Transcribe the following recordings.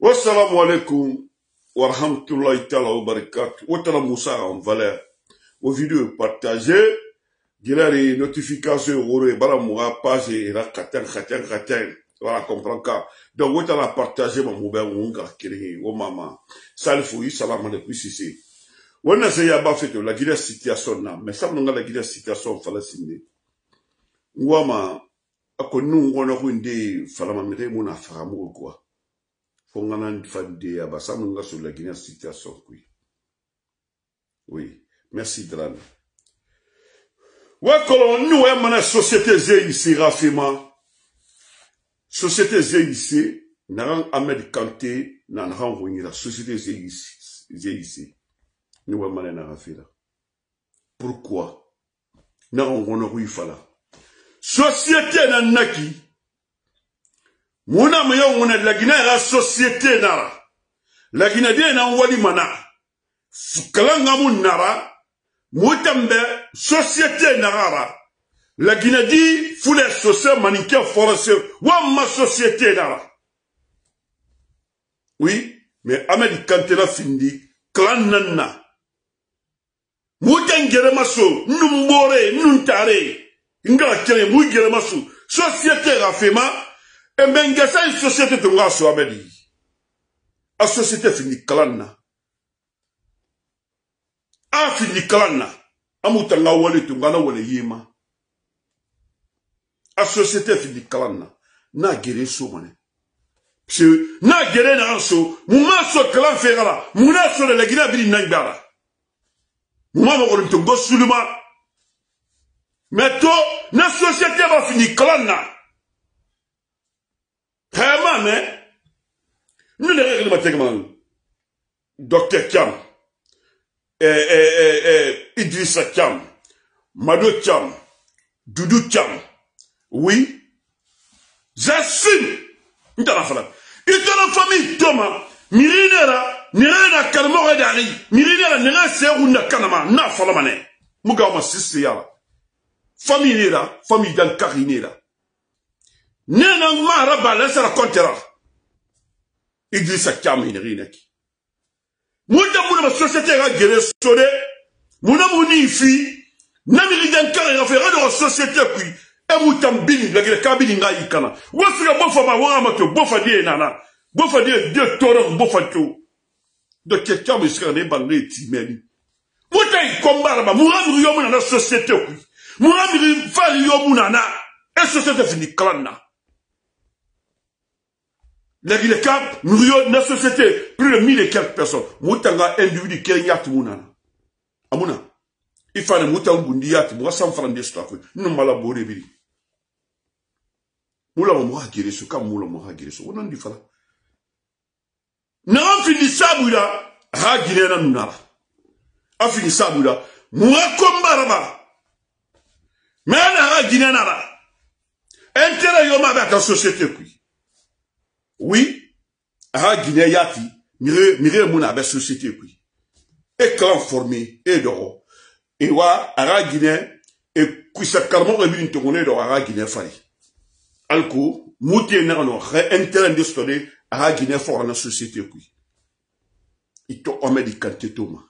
Wassalamu alaikum wa rahmatullahi ta'ala wa barakatuh. Wotala Moussa en valeur. Vos vidéos partagées. Les notifications euro et bara moura page et la katen katen katen. Voilà, comprends ka. Donc, wotala partagé ma moube wunga kiri wo mama. Salifou yi salama depuis sisi. Wona se ya ba fait la gila situation na. Mais ça la gila situation fala sinde. Wama akonu ngono kunde fala mamire muna faramu quoi? Fo nga na sur la Guinée situation kui oui. Merci drame wakolo nu ya mana société ze ici rafima. Société ze ici. Naran Ahmed Kanté na naran wonyira société ze ici ze ici. Nu ya mana na rafila pourquoi? Naran wono kuifala société na naki muna mu yau muna lagina ya societe nara. Lagina de na wali mana. Kalanga mun nara. Mutambe societe nara lagina di fule sose maninke force wa ma societe nara. Oui mais Ahmed Kantela findi klan nanna. Mutan gere maso numbore nuntare. Ngala kere mu gere maso. Societe rafema embengesa i société tunga a so amedi a société fini kalan na a fini kalan na amu tanga wale tunga na wale yema. A société fini kalan na gere so parce na gere na so mu ma so kalan fe gara mu na so le gina bi nan gara mu ma ko tungo suluma. Mais to na société ba fini kalan na Vraiment, mais nous les règles matériellement. Docteur Kiam, eh, eh, eh, eh, Idrissa Kiam, Mado Kiam, Doudou Kiam, oui, j'assume. Ntana fala. Itana famille Thomas, mirinera, nirena kalmo redari, mirinera nira serunda kanama, na fala mane. Muga ma sisi yala. Famille nera, famille dan karinera. Nena mara bala sara kontera idrissa cham hinerinaki muda muna ma société ga gere sode muna muni fi nami rigan kare ga fera de société kui e mutam la gere kabini nga yikana wasuga bofa ma wa ma bofa die nana. Bofa die de toro bofa to de quelqu'un me sera ne bangle timeli muta ikombara ba muhamu yo muna na société kui muhamu fari yo muna na e société fini klanna lagi le cap nurio na société plus de mille et quelques personnes. Mutanga individu kelen yati munana amuna ifane mutan bundi yati mo sam fran de stock nu mala bore biri. Mula mo ha gire so kam mula mo ha gire so wonan di fala na afini sabula ha gire na nunara afini sabula mo kombara ba mena ha gire na ra intérêt yo ma société kui oui aha guinée yati mire mire mun abe société kui e clan formé e dogo e wa ara guinée e kuisa karmo e bin to ngone do ara guinée fari alko mutie na no re intérêt de stone ara guinée for na société kui ito omedi kante toma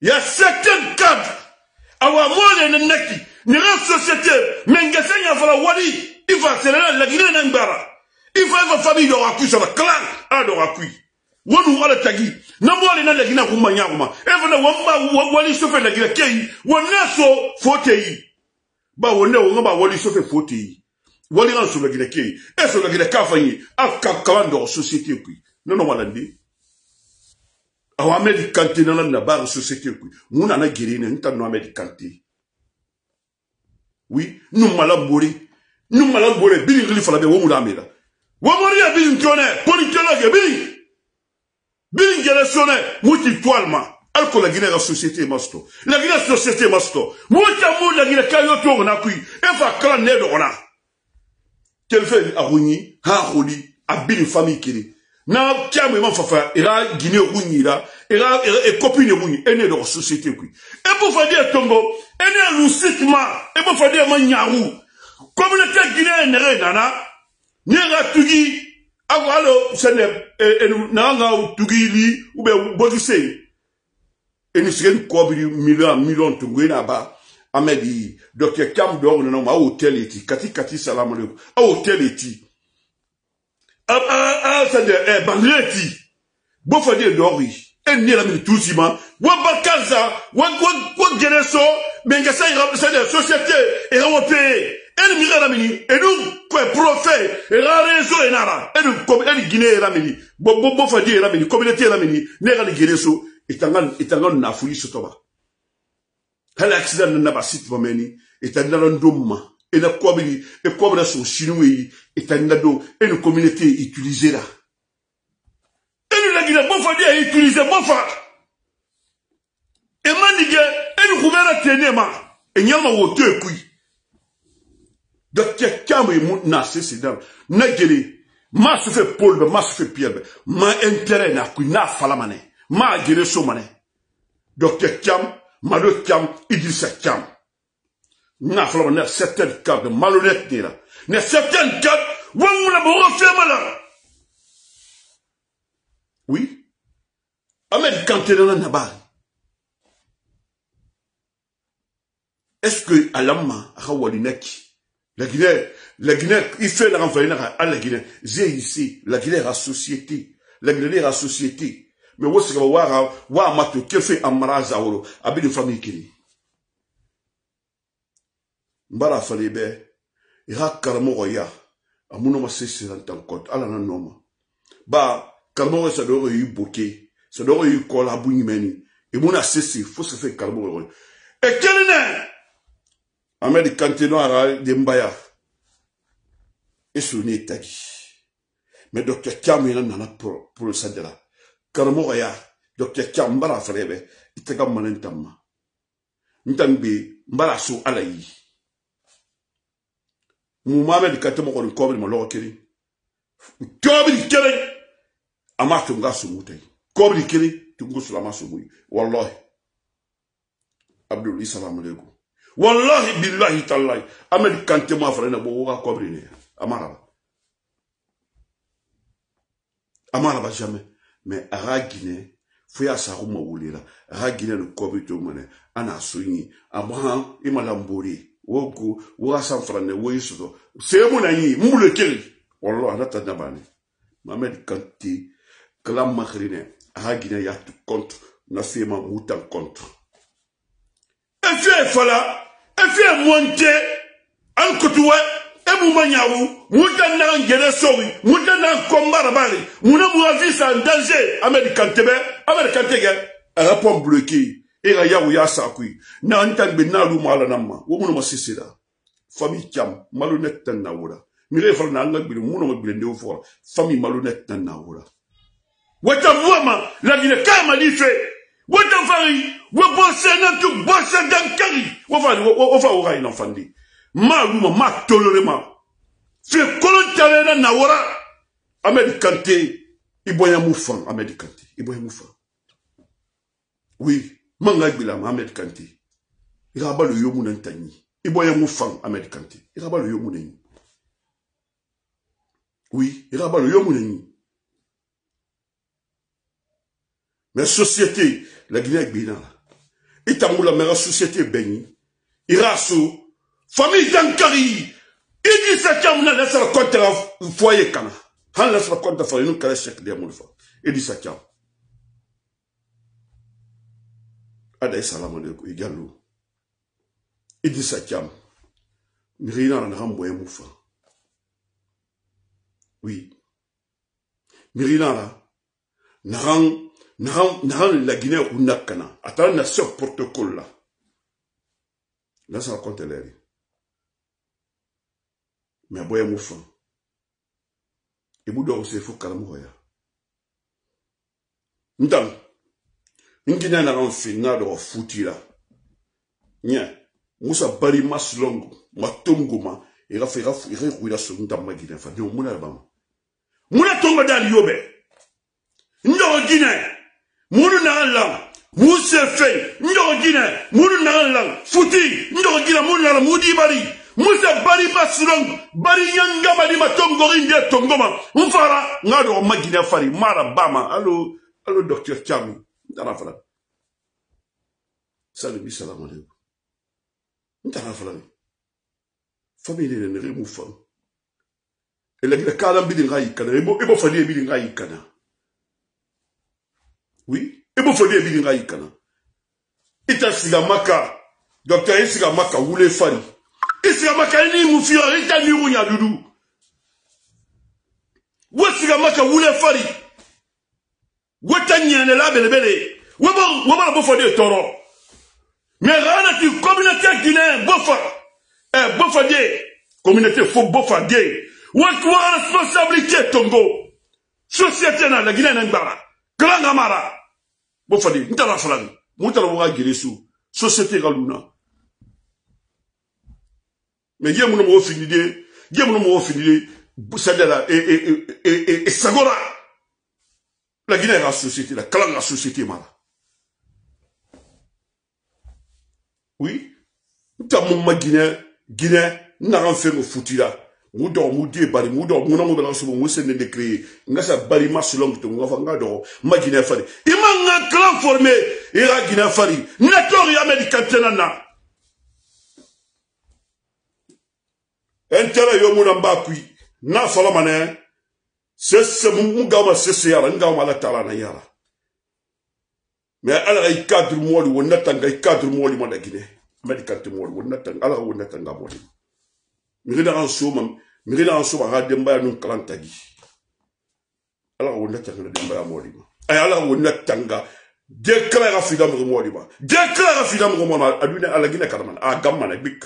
ya second cadre awa mole na neki ni société mengesenya fala wadi ifa selena la guinée na ngara il faut que famille dɔgɔ kui saba kalan a dɔgɔ kui wonu wala tagi. Na mɔli na lagina kuma nya kuma e fana wamba wali sofe lagina kei wonna so fote yi ba wonna wonga ba wali sofe fote yi wali ran so lagina kei e so lagina ka fanyi a ka kalan kante na ba no amedi kante. Oui ngili fala be wo mula ameda wamoriya bin tone politologue bin bin gelesone muti toilma alko la guinée la société masto. La guinée société masto. Muta mu la guinée kayo to na kui e fa kala ne do ona tel fait aruni ha kholi abini famille kiri. Na kiamu ma fafa ira guinée runi la ira e copine runi ene do société kui e fa dire tombo ene lusitima e bu fa dire ma nyaru. Communauté guinéenne nana nyega tugi ako alo sene enu nanga tugili ube bogise eni sigen kobiri million million tungwena ba. Amedi dr kam dog na ma hotel eti kati kati salamu alaikum a hotel eti. A a a sende e bangleti bo fadi dori en ni la mi tusima wa bakaza wa wa wa gereso benga sa ira sa de société e européenne en mi gara mini enu ko prophète e ra réseau e nara. Enu ko enu guinée era mini bo bo bo fadi era mini communauté era mini ne ga gereso itangan itangan na fuli sotoba hali accident na ba sit bomeni itanda ndumma ina kobili e kobra so shinwe itanda do enu communauté utilisera enu la. Gina bofa dia utiliser bofa e manige enu kubera tenema enyama woto ekui docteur kamu mu na sesidam na gele ma se fait paul ma se fait pierre ma intérêt na kui na falamane ma gele so mane docteur kam Malo Kiam, Idrissa Kiam. Na fala na certaines cas de malhonnête ni là. Na certaines cas, wang la bo refait là. Oui. Ahmed Kanté dans naba. Est-ce que Alama Hawalinaki la Guinée, la Guinée, il fait la renvoyer à la Guinée. J'ai ici, la Guinée a société. La Guinée a société. me wo siga wa wa mato kefe amara zaworo abi de famille kiri mbara fale be ira karamo ya amuno ma se se tan kot ala na noma ba karamo sa do yi boke sa do yi ko la bu nyimeni e muna se se fo se fe karamo ro e kelene amedi kantino ara de mbaya esu ni taki mais docteur Kamina nana pour pour le sadela. Karamɔgɔ ya dɔkita kya n bara fɛrɛ bɛ i tɛ ka mani tam ma n tan gbe n bara so ala yi mu ma bɛ di ka tɛmɛ kɔni kɔbiri ma lɔgɔ kelen kɔbiri kelen a ma tun ka sumu tɛ kɔbiri kelen tun ko sɔrɔ a ma sumu ye walahi abdul isalamu alaikum wallahi billahi tallahi. Amadi kante ma fara na bo wo ka kɔbiri ne a ma raba a ma raba jamais mais a ka ginɛ fo y'a sago ma wuli la a ka ginɛ ni kɔ bi to mɛnɛ a n'a so ɲi a ma han i ma lambori. Wo ko wo ka san fara ne wo yi sɔrɔ see mu na ɲi mu le kele wɔlɔ a ta daba ne mohamed kante kala makiri ne a ka ginɛ y'a tu kɔntu na se ma mu tan kɔntu e fiye fala e fiye mɔnte an kutuwɛ ebu manyawu muta na ngere sowi muta na kombara bari muna mu avisa danger amedi kantebe amedi kantege ara pom bloqué e ga yawu ya sakui na anta gbe na lu mala namma wo muna masisira. Fami cham malhonnête tan na wura. Mi re fal na nga gbe muna ma gbe ndew fo fami malhonnête tan na wura. Wata vuama la gine kama li fe wata fari wo bo sena tu bo sedankari wo fari wo fa wo ga ina ma luma ma tolore ma. Fi kolon tare na wara amedi kante iboya mufan amedi kante iboya mufan oui manga gbila ma amedi kante ira balo yomu na ntanyi. Iboya mufan amedi kante ira balo yomu na oui ira balo yomu na mais société la Guinée gbina la itangula mera société benyi ira so famille dankari idi sa cam na nasara kontara foyer kana. Han nasara konta fa inu kala shek de mun fa idi sa cam ada salamu alaikum igallu idi sa cam mirina na hambo ya mufa oui. Mirina la naran naran naran la Guinée unakana atana na ce protocole là nasara konta leri mais boya mu fan i bu dɔgɔ se fo karamɔgɔ ya ntan n gina na kan fin na dɔgɔ futi la nya musa bari maslongo ma tongo ma i ka fɔ i ka i ka kuira so ntan ma gina fa denw muna ba ma muna tongo dali yobe n dɔgɔ gina munu na lan mu se fe n dɔgɔ gina munu na lan futi. N dɔgɔ gina munu di bari. Musa bari ba sulong bari nyanga bari ma tongori ndia tongoma mfara. Ngado magina fari. Mara bama. Allo allo docteur cham ndara fala. Salu bi salam alaikum ndara fala. Famille ne ne mu fam ele le kala bi dinga yikana ebo ebo fali bi dinga yikana oui? Ebo fali bi dinga yikana ita siga maka docteur isiga maka wule fari. Isiga maka ni mu fiyo ita ni mu nya dudu. Wo siga maka wule fari. Wota nyane la bele bele wo bo wo ba bo fodi toro. Mais rana ti communauté guinéenne bofa eh bofa de communauté fo bofa de wo ko responsabilité tongo. Société na la guinée na ngara granga mara bofa de ntara falani mutara wo ga giresu société ga luna. Mais ye mun mo fini de ye mun mo fini de sadala e e e e sagora la Guinée la société la clan la société mala. Oui. Nta mun ma Guinée Guinée na ran fe mo futira mu do mu die bari mu do mu na mo bela so mo se ne de créer nga sa bari ma selon to nga fa nga do ma Guinée fari ima nga clan formé ira Guinée fari na to ya medicatena na entere yo mu na mba kui. Na fala mane sese mu ga ma sese yara nga ma la tala na yara mais ala ay cadre moli wonna tanga ay cadre moli mo da gine medical te moli wonna tanga ala wonna tanga moli mi rida an so mam mi rida an so ba ha demba nun kalanta gi ala wonna tanga na demba moli ma ay ala wonna tanga. De kala ga fida mo moli ma de kala ga fida mo mo aduna ala gine karaman a gamma na bik.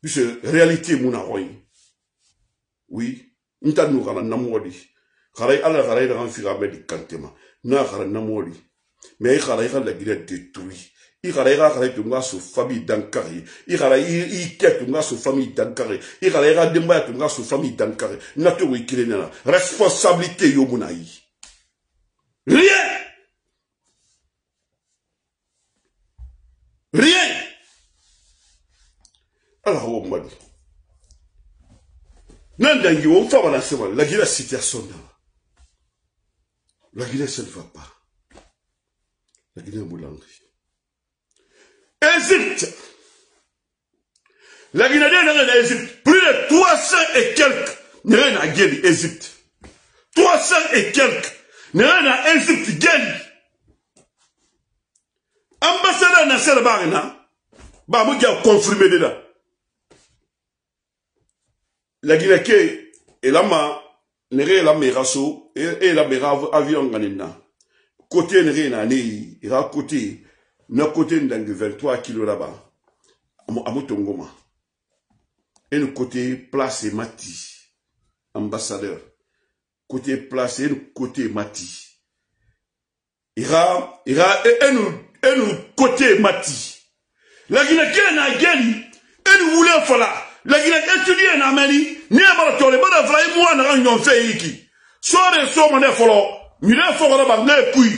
Puisque réalité mun na hoyi oui nta nu kana namodi xaray ala xaray da kan figa medi kantema na xara namodi mais i xara i xa lagira détruit i xara i so famille dankari. I xara i ke tunga so famille dankari. I xara i xa denbaya tunga so famille dankari. Na responsabilité yo na rien! Rien! Ala wo madi nan dangi wo fa bana sema la Guinée situation là. La Guinée ça ne va pas. La Guinée moulangi Égypte la Guinée dans l'Égypte. Plus de 300 et quelques n'est na Guinée Égypte. 300 et quelques n'est na Égypte Guinée. Ambassadeur na sel ba na ba mu ja confirmer de là la Guinée ke elama nere la meraso e la mera avion côté nere na ne ira côté na côté ndangi 23 kg là-bas amutongoma et le côté place Mati ambassadeur. Côté place et le côté Mati. Ira ira et nous côté Mati. La Guinée na geli et nous voulons fala la Guinée étudier na meli ni abara tole bada fala et moi na nyon fait iki sore so mané folo mire folo ba ne kui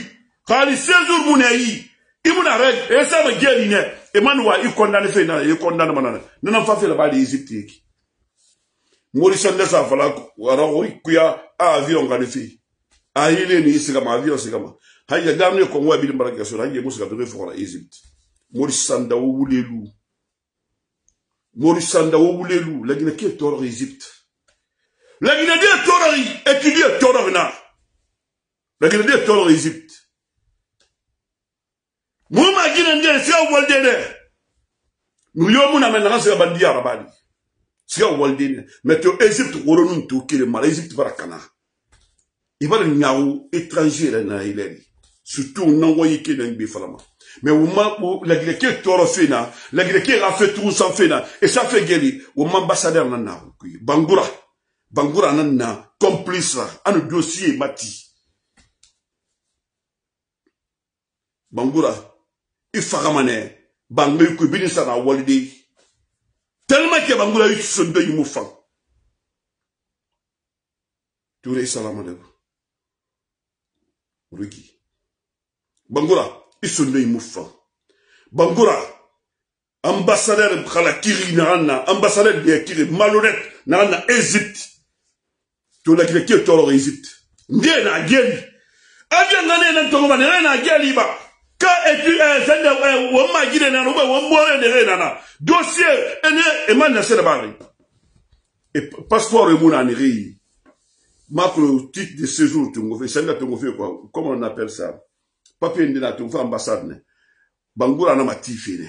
kali 16 jours munayi i mu na reg e sa ba geli ne e man wa i condamné fe na e condamné manana nana fa fe la ba de Egypte yiki mori sande sa fala wara o kuya a avion ga ne fe a ile ni siga ma avion siga ma haya damne ko ngwa bi mbara ga so haya musu ga be fo gora Egypte mori sanda wo wulelu morisanda wo wulelu lagina ke toro Egypte lagina de toro étudier toro na. Lagina de toro Egypte muma gina ndiye sia walde ne miliyo muna men na sia bandi arabani sia walde ne meto Egypte woro nun to kire mala Egypte barakana ibara nyawo étranger na ileri surtout nango yike na falama mais wuma la greke toro fena la greke a fait tout sans fena et ça fait geli wuma ambassadeur na na bangura. Bangura na na complice an dossier mati. Bangura ifagamane bangay ko bini sana tellement que bangura yi sondo yi mu fan alaikum rugi. Bangura isondo yi mu fan bangura ambassadeur kala kiri na na ambassadeur de kiri malhonnête na na Égypte to la kiri toro Égypte ndiye na geli. Aje ngane na tongo ba na geli ba ka etu eh sende eh ma na de na na. Ene e man na sele bari. Et passeport e muna ni ri macro titre de séjour sende quoi. Comment on appelle ça? Papier ndina tongo fa ambassade ne. Bangura na matifi ne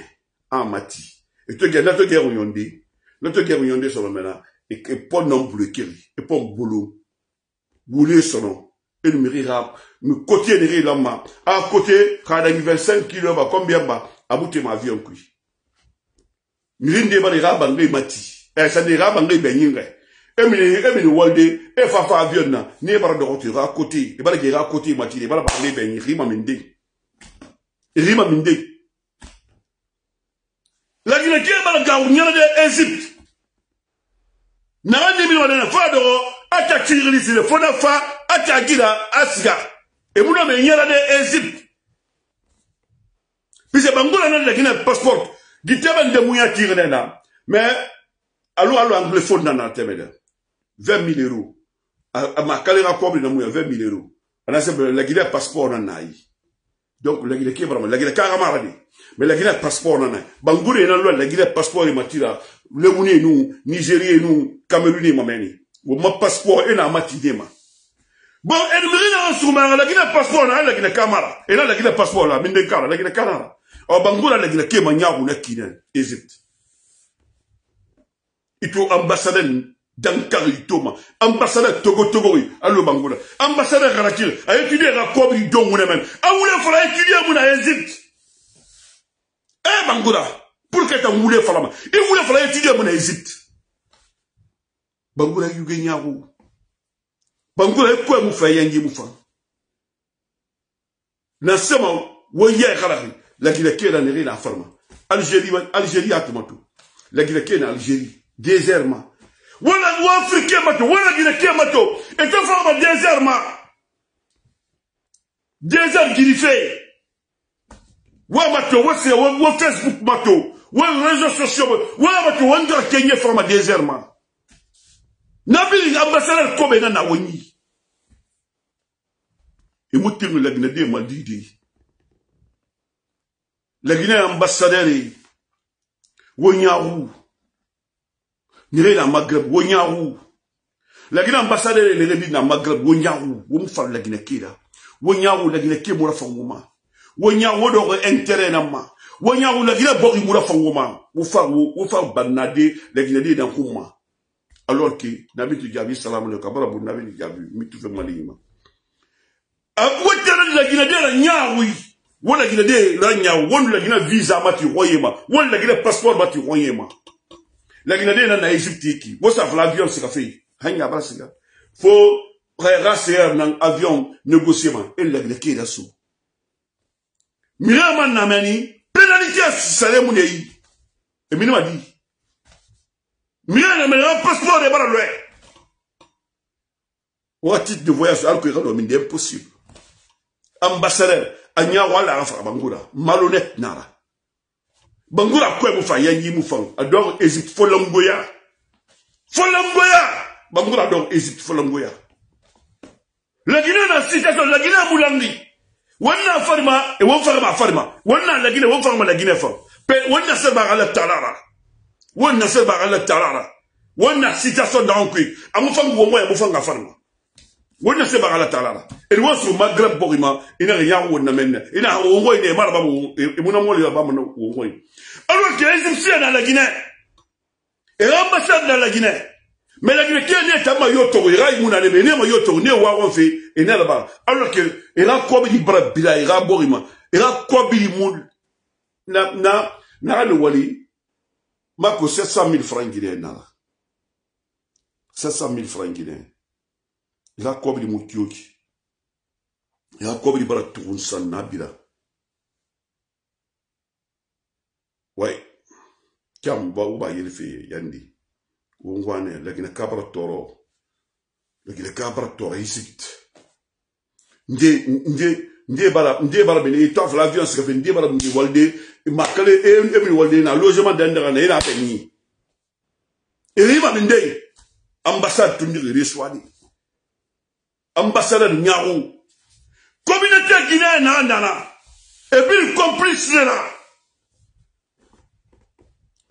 en mati. Et to gena to gero yonde no to gero yonde so mena et que pas non pour le kiri et pas boulot boulé sono et le mirira me côté ne la ma à côté kada 25 kilo ba combien ba ma avion kui mirinde ba ira ba mati. E sa ne ra ba ngai benyinga e mi e mi walde e fa fa avion na ni ba côté. Ra côté e ba ke ra côté mati e ba ba ngai benyi rima minde rima minde lakini nyana de Egypte naga nyimi wana na fa do fona fa ata gira asiga e muna me nyana de Egypte pise bangula na lakini passport giteba nde muya tigre na mais alo alo anglophone na na temeda 20 000 euros. Ama kalenga kobre na muya 20 000 euros. Ana se la gida passeport na nayi donc la gida kebra la gida ka gamara ni mais la Guinée passeport nana bangure na loi la Guinée passeport e matira. Le muni nu Nigeria nu Cameroun ma meni wo ma passeport e na matide ma bon en mirina en suma la Guinée passeport na la Guinée camara e na la Guinée passeport la minde kara la Guinée canara o bangura la Guinée kema nyawu na kinen Egypte ito ambassadeur dankari toma ambassadeur togo togo allo bangura. Ambassadeur karakil a étudié la kobri dongune men a wule fara étudié mun na Egypte eh bangura pour que ta wule falama. I wule fala étudier mon Égypte. Bangura yuge nyago bangura e ko mu fa yangi mu fa na sema wo ye khalafi. La gila kela ne rina farma. Algérie Algérie atmato la gila kela Algérie. Désert ma wala wo africain mato wala gila kela mato et ta farma désert ma désert griffé wa mato wa se wa wa facebook mato wa réseaux sociaux wa mato wa ndra kenye forma désert ma nabili ambassadeur kobe na na woni e mutingu la gina de madidi. La gina ambassadeur wonyawu nire na maghreb wonyawu la gina ambassadeur le rebi na maghreb wonyawu wo mfar la gina kira. Wonyawu la gina ke mura fanguma wonya wodo intérêt na ma. Wonya wula gina boki mura fangoma wo fa wo fa banade le gina de dan kuma alors que nabi tu jabi salamu le kabara bu nabi tu jabi mitu fe malima. A wotara la gina de la nyawi wala gina de la nyawi won la gina visa mati royema won la gina passeport mati royema la gina de na na Egypte ki wosa fla avion se ka fe hanya ba siga fo raser nan avion négociement et la gina ki da mirama namani pénalité asisale mu ne yi ne di mira namani un passeport de lɔɛ wa titre de voyage alors que min impossible. Ambassadeur a nya wala a faga bangura. Malhonnête nara. Bangura ko mu fa yanyi mu fa a donc Égypte folangoya folangoya bangura donc Égypte folangoya la Guinée na situation la Guinée mulangi wannan farma e won farma farma. Wannan lagine won farma lagine fa pe wannan se ba ala talara wannan se ba ala talara wannan situation da onki. Amu fam wo moya mu fanga farma wannan se ba ala talara e won su magreb bogima ina ya wonna menna ina wo ngoy ne mara ba mu e mu na mo le ba mu wo ngoy alors que égyptien na lagine. E ambassade na lagine. Mais la Guinée ne tama yoto ira imuna ne ne ma yoto ne wa won fe e ne la ba. Alors que ira ko bi bra bila ira borima ira ko bi mu na na na le wali ma ko 700 000 francs guinéens na 700 000 francs guinéens ira ko bi mu kyoki ira ko bi bra tuun san na bila ouais. Kam ba ba yele fe yandi. Wongwane lagina kabra toro. Lagina kabra toro Egypte nje nje ndiye bara ndiye bara bini to fala avion se fe ndiye bara bini walde makale e bini walde na logement d'endra na ina pe ni. E riba min dey ambassade tundi reswadi. Ambassade nyaru. Communauté guinéenne na ndana e bil complice na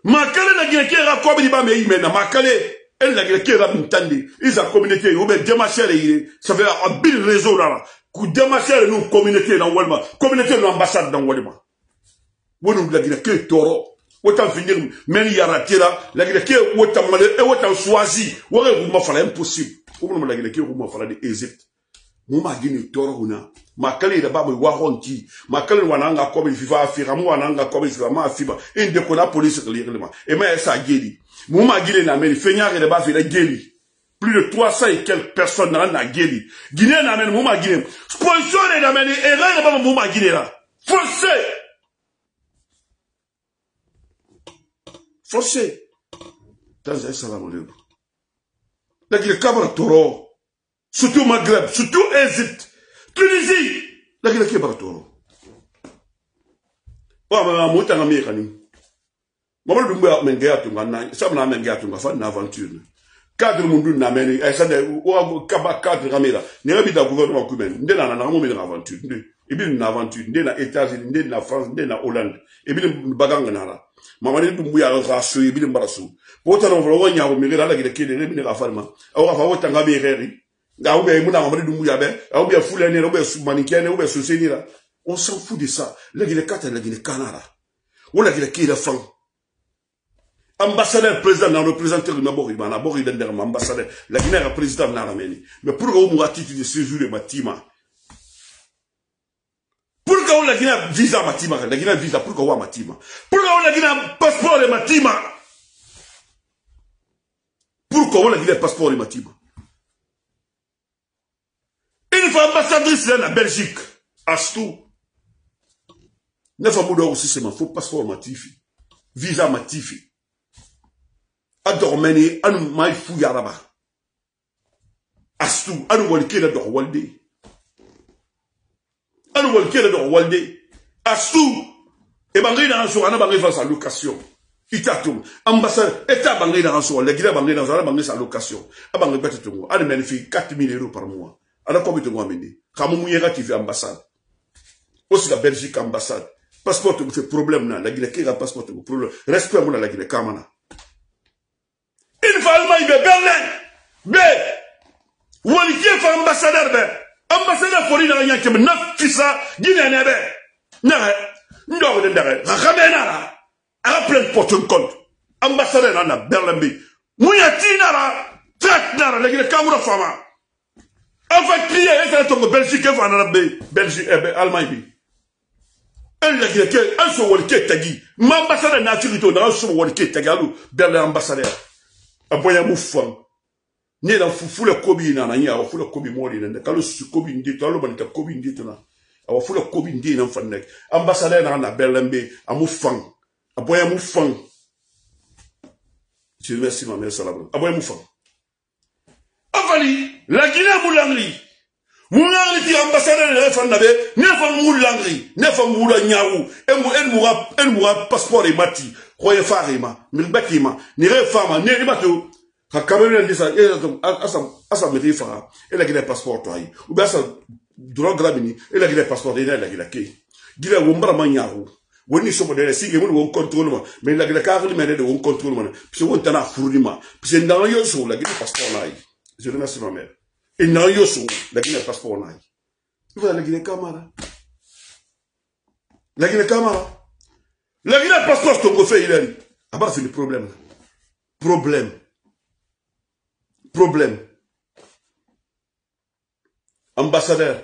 makale na guinée kera kobi ba me yimena makale elle la guinée kera mtandi isa communauté ou be démarcher yi ça fait un bil réseau là ku démarcher nous communauté na walma. Communauté na ambassade na walma wonu la guinée ke toro wotan finir men yaratira la guinée ke wotan male e wotan choisi wore ko ma fala impossible. Ko mo la guinée ke ko ma fala de Égypte mu ma gini toro huna. Makali da babu wa honti. Makali wana nga ko bi fifa afira mu wana nga ko bi fifa ma fiba inde ko na police ko lirima e ma esa geli. Mu ma gili na fenya ga da ba fi da geli. Plus de 300 et quelques personnes dans la guinée na meri mu ma gili sponsor da meri e ga da ba mu ma gili la forcé forcé tanza assalamu alaikum lakini kabara toro surtout Maghreb, surtout Égypte, Tunisie, la gila ke baratoro. Wa ma mo tanga mi kani. Mama dumbu ya menge ya tunga na, sabu na menge ya tunga fa na aventure. Cadre mundu na meni, ay sa de o kaba cadre kamera. Ne gouvernement aventure. Nde ibi na aventure, nde na États-Unis, nde na France, nde na Hollande. Ibi baganga na la. Mama ni dumbu ya ra so ibi mbarasu. Pota no vlo nya o mi la gila ke ne wota ngabe reri bien muna mamadi dumbu yabe ou bien fulani ou bien manikene ou bien on s'en fout de ça. La gile kata la gile kanara ou la gile ki la fan ambassadeur président na représentant na bori bana bori ambassadeur. La gile président na rameni mais pour on mu titre de séjour de matima la gile visa matima la gile visa que on matima? La gile passeport de matima? La gile passeport de matima? Une fois ambassadrice la Belgique, Astou. Neuf fois moudo aussi, c'est ma faux passeport matifi. Visa matifi. Adormeni, anu mai fou yaraba. Astou, anu walike la dor walde. Anu walike la dor walde. Astou. Et bangai dans un jour, anu bangai face à location. Itatum, ambassade, état bangai dans un jour, les guides bangai dans un jour, bangai sa location. Abangai bête tungo, anu magnifique 4000 euros par mois. ala komi to ngwamende kamu muyega tv ambassade aussi la belgique ambassade passeport to fait problème na la guinée kega passeport to problème respect mo la guinée kamana une fois allemagne be berlin be wali ki fa ambassadeur be ambassadeur fori na nya kem na fisa guinée ne be na ndo de ndare rakame na la ala plein porte compte. Ambassadeur na berlin be muya tinara trak na la guinée kamura fama afa kriye e fana tongo belgique fana na be belgique e be allemagne bi en la gire ke en so wol ke tagi ma ambassadeur na afrique to na so wol ke tagi alu belle ambassadeur. Aboya mu fam ni na fufule kobi na na nya fufule kobi mori na kalo su kobi ndi to alu ban ta kobi ndi to na kobi ndi na ambassadeur na na belle mbe amu fam aboya mu fam je remercie ma mère salabra aboya mu fam afali la Guinée moulangri moulangri ti ambassadeur ne fa nabe ne fa moulangri ne fa moula nyawu. E mu en en mura passeport e mati. Khoye farima mi bakima ni re fama ni bato ka cameroun ndi sa e e la Guinée passeport to ou bien sa droit grabini e la Guinée passeport e la Guinée ke? Guinée wo mbara ma nyawu woni somo de singe mun won contrôle ma la Guinée ka khli mene de won contrôle ma puis won tana furima puis ndanga yo so la Guinée passeport na je remercie ma mère et non yo so la Guinée passeport na la Guinée Camara la Guinée Camara la Guinée passeport to go fait il est ah bah c'est le problème problème problème. Ambassadeur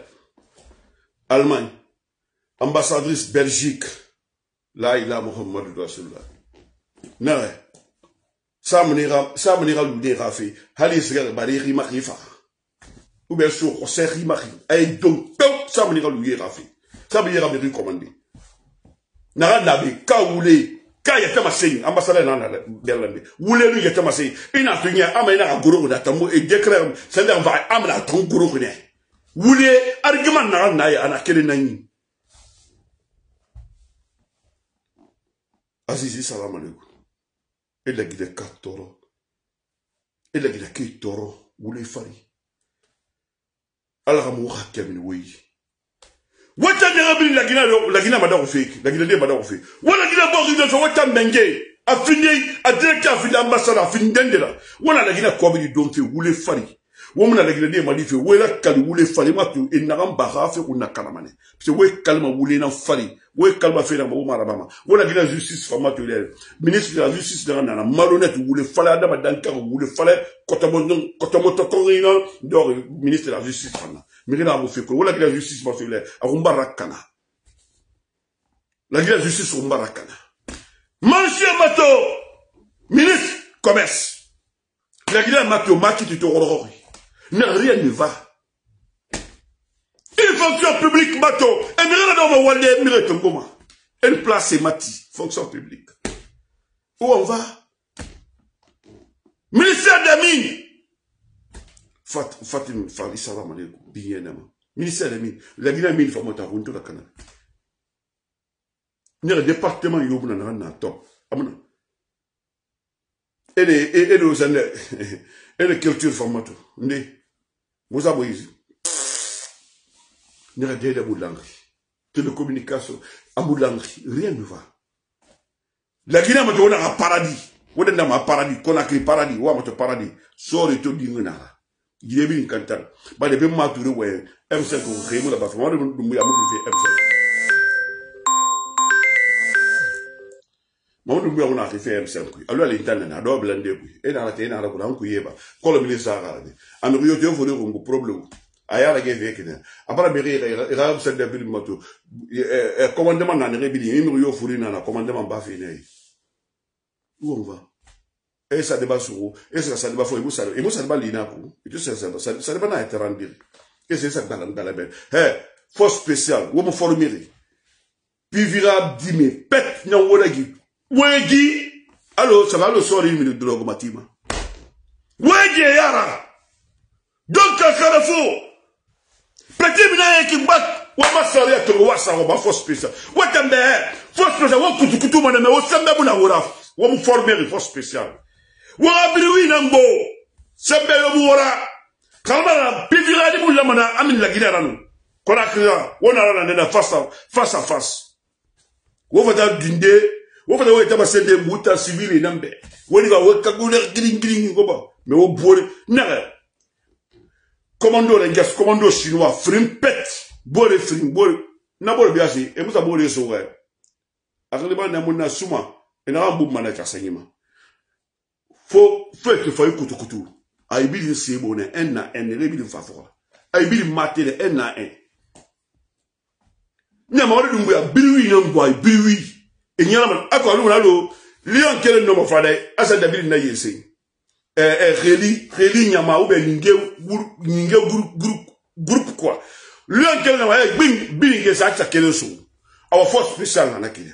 Allemagne. Ambassadrice Belgique. La ilaha Muhammadu Rasulullah. Non samunira samunira lude rafi. Hali siga bari rima rifa ou bien sur ko se rima ri ay donc pew samunira lude rafi. Samunira bi commandé na na bi ka wule ka ya tama sein ambassadeur na na berlambe wule lu ya tama sein ina tunya ama ina guru da tamu e declare c'est là va amna ton guru ne. Wule argument naga na ye ana kelen na ɲi azizi salam alaikum e lagida ka tɔɔrɔ e lagida k'e tɔɔrɔ wule fari. Ala ka mɔgɔ ka kɛmini woyi wata nyaga bin lagina lagina mada ko fake lagina de mada ko fake wala lagina bo gido so wata menge afinde a directeur afinde ambassade afinde ndela wala lagina ko bi don fe wule fari wo muna lagina de mali fe wela kali wule fari ma tu en nagam ba ha fe kunna kalamane parce we kalma wule na fari we kalma fe na bo marabama wala lagina justice fama to le ministre de la justice de na malhonnête wule fala adama danka wule fala kotomo kotomo to ko ina do ministre de la justice fana mirina amu fe ko wala lagina justice ma fe le akumbara kana lagina justice akumbara kana Monsieur Mato, ministre commerce. Lagina Mato, Maki, tu te non, rien ne va. Une fonction publique. Et mire dans ma wallet, mire ton goma. Une place mati. Fonction publique. Où on va? Ministère des Mines. Fat, Fatim, Fali, salam alaikum. Bien, Ministère. La faut monter à Runto, la canal. le département, il y a un top. Les, et les, et les cultures formato. Né. Moussa Moïse. N'y a de Moulangri. Télécommunication. Rien ne va. La Guinée m'a dit on a un paradis. Paradis. Créé paradis. Un paradis. Sors et tout d'ingénara. Guinée bin kantar. Bah, les bien maturés, ouais. M5, on réunit là-bas. On a un M5. mamudu mbuya kuna ati fɛn misɛn koyi alu ale ta nana a dɔw bila n de koyi e nana ten e nana kuna an kun ye ba kɔlɔ mili sa ka de a mɛ yote fo de ko ko problème a y'a lajɛ fɛ kɛnɛ a bara bɛ kɛ i ka misɛn dɛ bili ma to ɛ commandement nana ne bili mi yo furi nana commandement ba fɛ ne ye où on va? E sadeba sugu e sera sadeba fo ibu sadeba ibu sadeba lina ko itu sadeba sadeba na été rendu e c'est ça dans dans la belle eh force spéciale. Wo mo former puis vira dime pet nya wora gi wegi alo sanga alo sori mini drogo matima wegi yara? Donc kala fo peti mina yeki mbak wa masari ya tongo wasa wa ba fo spécial wa tambe fo spécial wa kutu kutu mona me o sembe buna wora wa mu former fo spécial wa abiri na mbo. Sembe yo mu wora kalmana pivira di mu lamana amin la gina ranu. Kona kira wona rana na face à face à face wo fata dinde wo fana wo taba sende muta civil nambe. Woni ga wo kagule giring giring ko ba me wo bore naga commando le ngas commando chinois frimpet. Bore frim bore na bore biasi e musa bore so ga akali ba na munna suma ina ambu mana ka sanyima fo fo te fo kutu kutu. Ay bi din sebo ne en na en ne bi din fa fo ay bi din matele en na en. Nyama wadi dumbu ya biriwi nyambo ay biriwi enyalama ako alu nalo lion kele no mofade asa david na yese eh eh reli reli nyama ou be ninge ninge groupe groupe groupe quoi lion kele na eh gbin binge sa cha kele so our force special na kile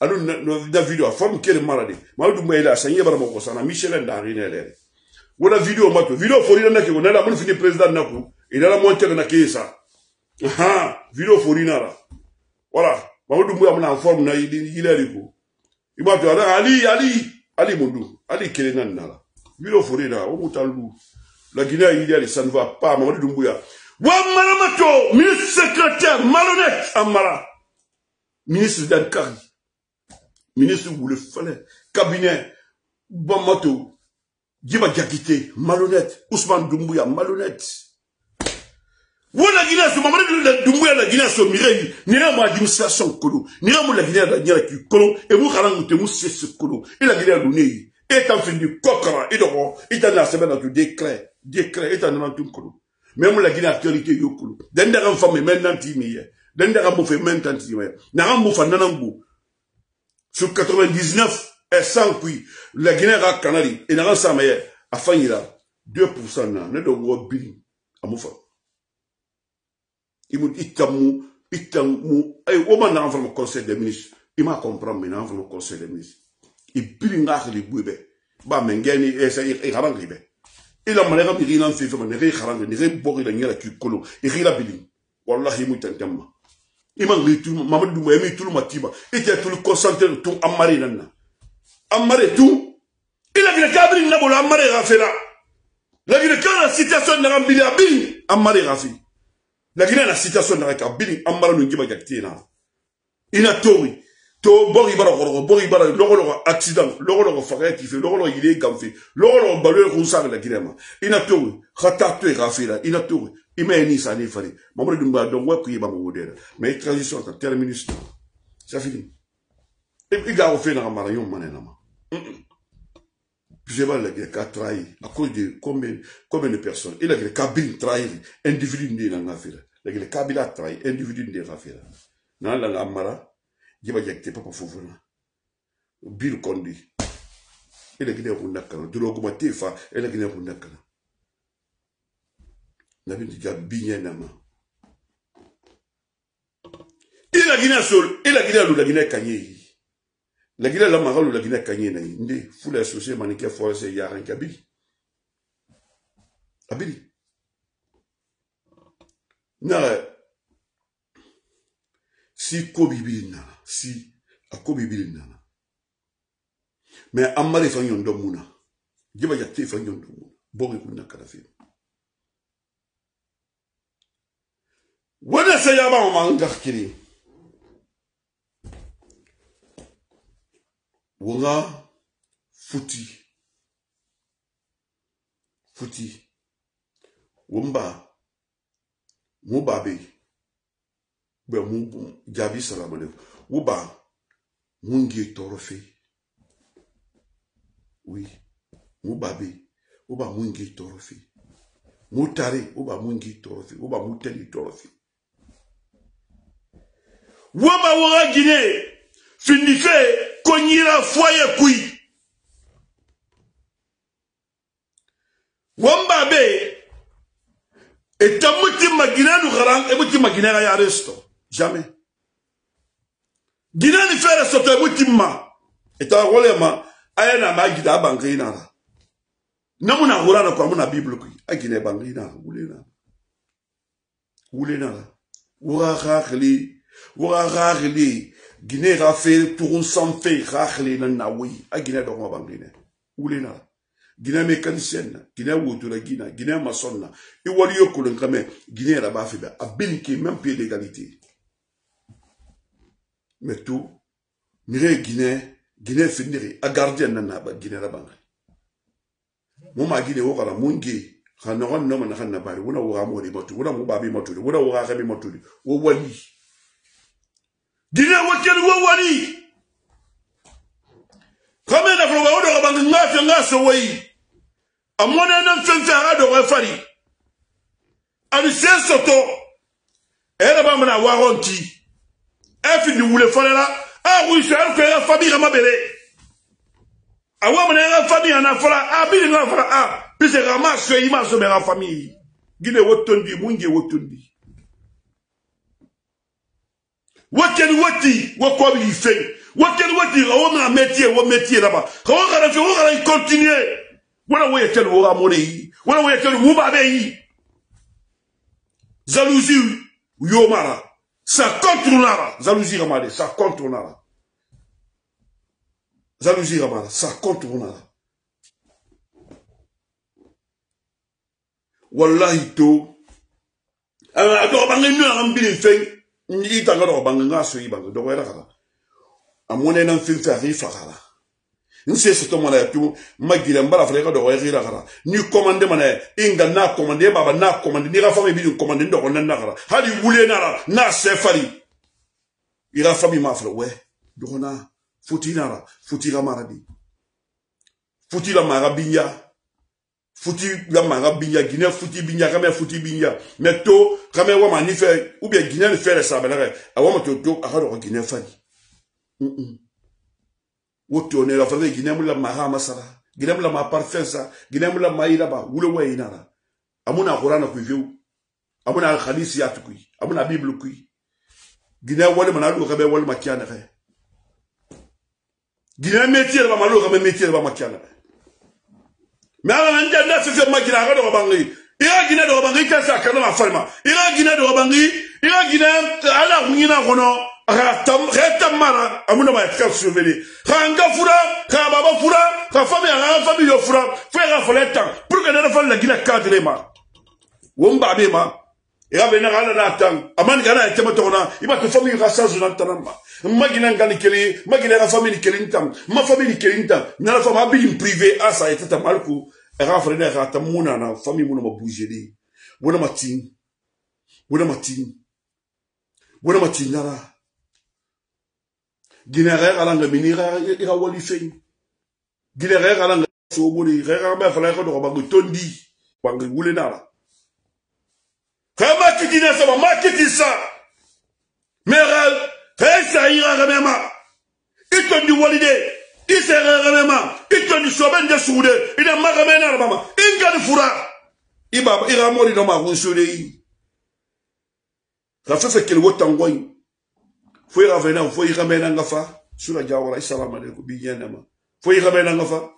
anu na video forme kele malade mamali dum ya ila sanye bara mo ko sana michel ndari ne le wona video mato video fori na nakiko na la mun fini president naku. Ila la monter na kesa. Aha video fori na la voilà mamali dum ya mona forme na gilale ko i b'a to ali ali ali mundu. Ali kelen na nala. Bilo fori da o mutalu la Guinée idéale ça ne va pas Mamadou Doumbouya wa malamato ministre secrétaire malhonnête amara. Ministre d'Ankari ministre Boule Fale cabinet Bamato Djiba Diakité malhonnête. Ousmane Doumbouya malhonnête. Wala gina so mamadu la dumbuya la gina so mirei nira mo administration kolo nira mo la gina la nyara ki kolo e mu khara ngute mu sese kolo e la gina lu nei e ta findi kokara e do e na sebe na tu décret décret e ta na tu kolo même la gina actualité yo kolo den da femme maintenant ti mi ye den fe men tanti me na mo fa sur 99 et 100 kui la Guinée ga kanali et na sa me afanyira 2% na ne do wo bili amufa imu itamu itamu ay o man na mo conseil des ministres. Ima comprendre mais na fa mo conseil des ministres. I bili nga khali buebe ba mengeni esa i gaban ribe ila mana ga bigi nan fefe man ne kharanga ne re bogi la nyala ki kolo e gira bili wallahi mu tantamma ima ngitu mamadu dum yemi tulu matiba. Ite tulu concentré tu amari nanna amare tu ila gina kabri na bolo amare gafela la gina kana situation na gambili abili amare gafi la gina na situation na kabili amara no ngiba jaktina ina tori to bori bara goro bori bara logo logo accident. Logo logo faga ki fe logo logo ile gamfe logo logo balwe ko la girema ina to khata to gafira ina to ima ni sa ni fari. Mamadou dumba donc wa ku yiba wodera mais transition ta terminus ça fini et ga o fe na mara yom manena ma. Je vais guerre qu'a trahi à cause de combien combien de personnes. Il a que kabila trahi individu ndi na ngafira guerre kabila trahi individu ndi ngafira na la mara jiba jakte papa fofona bil kondi. Ila gine ko nakana duro ko matifa ila gine ko nakana nabi ndi binya nama ila gine sol ila gine lu la gine kanye. La gine la magalu la gine kanye na ndi fula associé manike force ya ran kabili abili. Na si ko bibili nana si a ko bibili nana mais an mari fa ɲɔndɔ mun na jiba ja te fa ɲɔndɔ mun bogi kunna karafi wani sai ya ba ma an ga kiri wanga futi futi wumba mu ba bai bɛ mun jaabi salamu alaikum wo ba mun ge tɔɔrɔ fɛ oui mun ba bɛ wo ba mun ge tɔɔrɔ fɛ mun tare wo ba mun ge tɔɔrɔ fɛ wo ba mun tɛli tɔɔrɔ fɛ wo ba wo ka gine findi fɛ ko ɲira foye kui wo ba bɛ eta muti magina nu garan e muti magina ga ya resto Jamais. Gina ni fere soto ebu timma. Eta wole ma aya na ma gida bangi na. Namu na hura na kwa muna Bible ku. Agine bangi na wule na. Wule na. Wura khali. Wura khali. Gine ga fe turun san fe khali na na wi. Agine do ma bangi na. Wule na. Gine mécanicien na. Gine wotu na gina. Gine maçon na. I wali yo kulen kame. Gine ra ba fe ba. Abin ki même pied d'égalité. mais tout mire guinée guinée finiri a gardien na na ba guinée ra banga mo ma guinée wo kala mungi khana gon no man khana bari wona wo mo ri matu wona mo babi matu wona wo ga bi matu wo wali guinée wo ken wo wali kame na fo wo do banga ngafe ngaso wai. Amona na fenfe ha do wa fari. Ani sensoto era ba mana wa ronti efi ni wule fɔlɔ la a ko israel ko e ka famille ka ma bere a wa mana e ka famille yana fɔlɔ a bi ni ka fɔlɔ a pise ka ma so i ma so bɛ ka famille gine wo tondi mun je wo tondi wo keni wo ti wo kɔ bi fɛ wo keni wo ti ka wo mana métier wo métier la ba ka wo kana fɛ wo kana continuer wala wo ye keni wo ka mo de yi wala wo ye keni mu ba jalousie mara ça contournera jalousie ramade ça contournera jalousie ramade ça contournera wallahi to a i tanga dɔgɔ bange nga so i bange dɔgɔ yɛrɛ kala a mɔnɛ na fɛn fɛn a k'i faga la n se sɔtɔ mana ya tu ma gira n bara fana i ka dɔgɔ yɛrɛ kala ni kɔmande mana i nga n'a kɔmande e baba n'a kɔmande n'i ka fami bi nin kɔmande n dɔgɔ na kala hali wule na la n'a sɛ fari i ka fami ma fara wɛ dɔgɔna futi na la futi ka mara di futi la mara binya futi ya manga binya guinée futi binya kame futi binya. Mais to kame wa mani fe ou bien guinée ne fait le sabana awa to to akado guinée fani mm -mm. woto ne la fa guinée mu la mahama sara guinée mu la ma parfait sa guinée mu la maïra ba wule wa inara. Amuna qur'ana ku viu amuna hadisi ya tukui. Amuna bible kui. Guinée wale manalu kabe wale makiana kay guinée métier ba malu kabe métier ba makiana kay mais ala nan janda fefe magina ga do bangi. Ira gina do bangi ka sa kana ma farma ira gina do bangi ira gina ala ngina kono ka tam kheta mara amuna ma ka surveiller ka nga fura ka baba fura ka fami ka fami yo fura. Fe ka fole tan pour que na fa la gina cadre ma. Won ba be ma. Ira be na ala na tan amani kana tema to na iba to fami ka sa zuna tanamba magina ngani kele magina ka fami ni kele tan ma fami ni kele tan na fa ma bi privé asa etata malku ɛka fɛrɛ ne ka ta mun nana fami mun ma bouger de wona ma tin wona ma tin wona ma tin nara gine ga ga langa mini ga ga wali fe gine ga ga langa so bodi ga ga ba fala ko do ba tondi wangi wule nara kama kitine sama ma kitisa meral kaysa ira ga mema. Itondi wali de ito ni shobe nje sude ine magame na mama. Inga ni fura. Ibaba ira mori no ma hunsure yi kafefe kele wotangoi fo ira vena fo ira mena ngafa. Sura jawara assalamu alaikum biyana ma fo ira mena ngafa.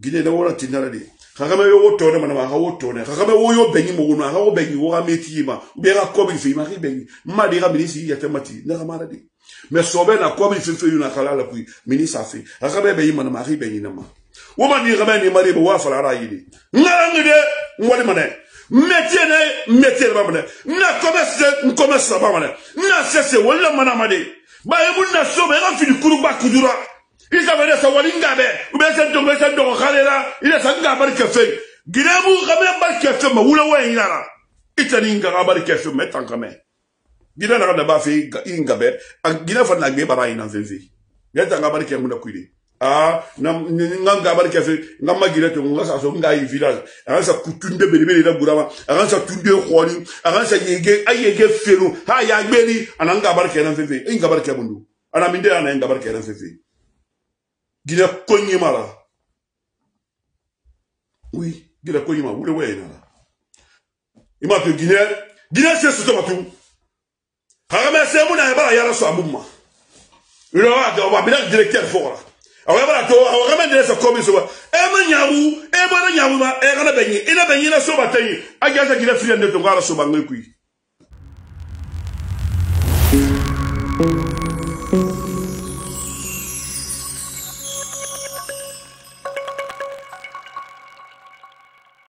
Gine na wona tinara de. Kakame yo wotone mana ma wotone kakame wo yo benyi mo ha wo benyi wo ameti ma be ra ko be fi ma ri benyi ma de ra bilisi ya temati na ma ra de mais sobe na kobi fi fi na kala la kui minisi afi kakame be yi mana ma ri benyi na ma wo ma ni ga ni mari be wa fala ra yi de ngara ngide ngwali mana métier ne métier ba mana na commerce commerce ba mana na sese wala mana ma de ba e mun na sobe ga fi di kuru ba kudura isa bane sa wali ngabe ube sa dongo sa dongo khalela ila sa nga bar kefe girebu kame bar kefe ma wula wa yara ita ni nga bar kefe me tan kame gina na da ba fe inga be gina fa na gbe bara ina fefe ya tanga bar kefe na kuide ah na nga nga bar kefe nga ma gina to nga sa so nga yi village. Anga sa kutunde bele bele na burama anga sa tunde khoni anga sa yege ayege feru ha ya gberi ananga bar ke na fefe inga bar ke mundu. Ana minde ana inga bar ke na fefe gina konyi mala oui gina konyi mara. Wule nara. Ima to gina gina se matu harame se muna ya bara yara so abumma ilo wa ga wa bila directeur fora awa bara to awa kama ndele sa komi so e ma nyawu e ma na nyawu ma e kana benyi ina benyi na so batanyi aja sa gina firi ande to ngara so bangai kui